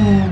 Hmm.